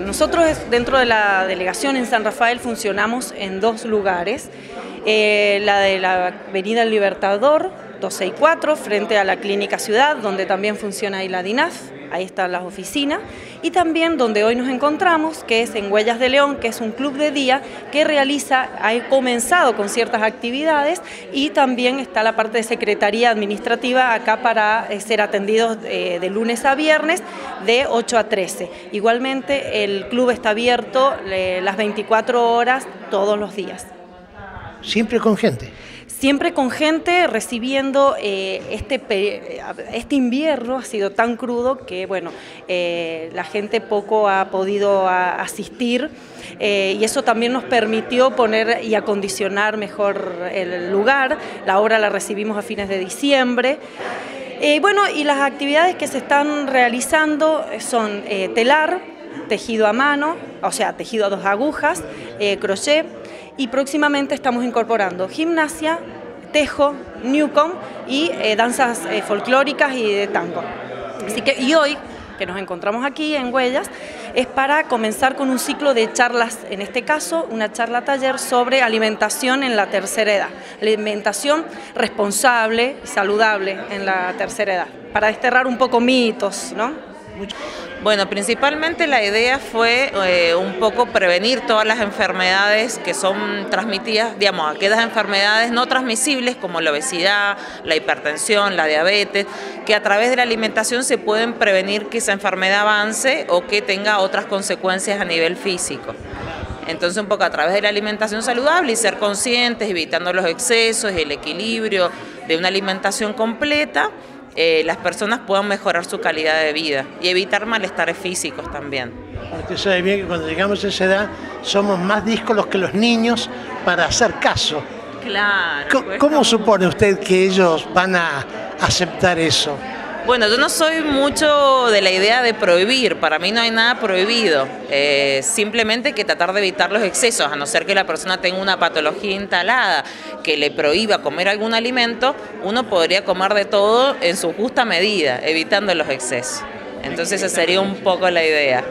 Nosotros dentro de la delegación en San Rafael funcionamos en dos lugares, eh, la de la Avenida Libertador 264 frente a la Clínica Ciudad, donde también funciona ahí la DINAF, ahí está la oficina, y también donde hoy nos encontramos, que es en Huellas de León, que es un club de día que realiza, ha comenzado con ciertas actividades y también está la parte de secretaría administrativa acá para eh, ser atendidos eh, de lunes a viernes de 8 a 13. Igualmente el club está abierto eh, las 24 horas todos los días. Siempre con gente siempre con gente recibiendo eh, este, este invierno ha sido tan crudo que bueno, eh, la gente poco ha podido asistir eh, y eso también nos permitió poner y acondicionar mejor el lugar. La obra la recibimos a fines de diciembre. bueno, y las actividades que se están realizando son telar, tejido a mano, o sea, tejido a dos agujas, crochet, y próximamente estamos incorporando gimnasia, tejo, newcom y eh, danzas eh, folclóricas y de tango. Así que, y hoy, que nos encontramos aquí en Huellas, es para comenzar con un ciclo de charlas, en este caso una charla taller sobre alimentación en la tercera edad, alimentación responsable y saludable en la tercera edad, para desterrar un poco mitos, ¿no? Bueno, principalmente la idea fue eh, un poco prevenir todas las enfermedades que son transmitidas, digamos, aquellas enfermedades no transmisibles como la obesidad, la hipertensión, la diabetes, que a través de la alimentación se pueden prevenir que esa enfermedad avance o que tenga otras consecuencias a nivel físico. Entonces un poco a través de la alimentación saludable y ser conscientes, evitando los excesos y el equilibrio de una alimentación completa, eh, las personas puedan mejorar su calidad de vida y evitar malestares físicos también. Usted sabe bien que cuando llegamos a esa edad somos más díscolos que los niños para hacer caso. Claro. ¿Cómo supone usted que ellos van a aceptar eso? Bueno, yo no soy mucho de la idea de prohibir, para mí no hay nada prohibido, eh, simplemente que tratar de evitar los excesos, a no ser que la persona tenga una patología instalada que le prohíba comer algún alimento, uno podría comer de todo en su justa medida, evitando los excesos. Entonces esa sería un poco la idea.